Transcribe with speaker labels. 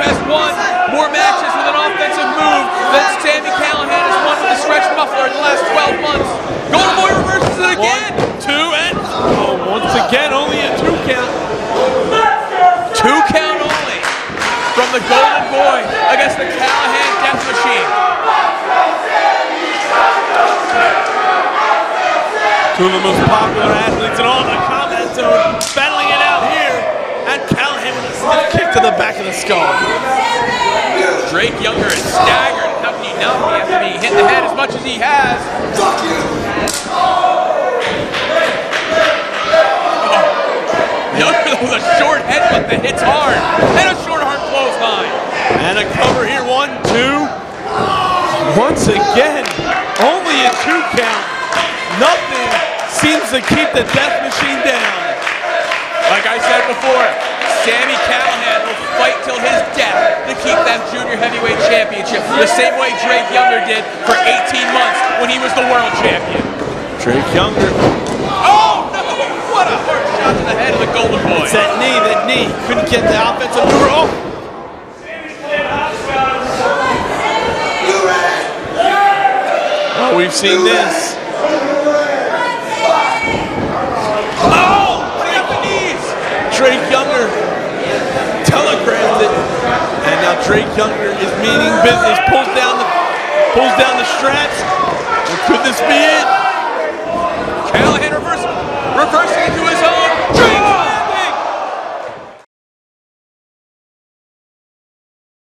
Speaker 1: has won more matches with an offensive move than Sami Callihan has won with a stretch muffler in the last 12 months. Golden Boy reverses it again. One, two, and oh, once again, only a two count. Two count only from the Golden Boy against the Callihan Death Machine. Two of the most popular athletes in all the combat zone. The.
Speaker 2: Drake Younger is staggered. How can he not be after being hit in the head as much as he has? Fuck you! Younger with a short headbutt that hits hard. And a short hard clothesline.
Speaker 1: And a cover here, one, two. Once again, only a two count. Nothing seems to keep the death machine down.
Speaker 2: Like I said before, Sami till his death to keep that junior heavyweight championship the same way Drake Younger did for 18 months when he was the world champion.
Speaker 1: Drake Younger.
Speaker 2: Oh no! What a hard shot to the head of the Golden Boy.
Speaker 1: It's that knee, that knee. Couldn't get the offensive move. Oh. Oh, we've seen this.
Speaker 2: Oh! Bring the knees!
Speaker 1: Drake Younger telegraphed it. And now Drake Younger is meaning business. Pulls down the pulls down the straps. Could this be it?